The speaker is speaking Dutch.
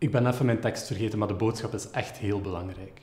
Ik ben even mijn tekst vergeten, maar de boodschap is echt heel belangrijk.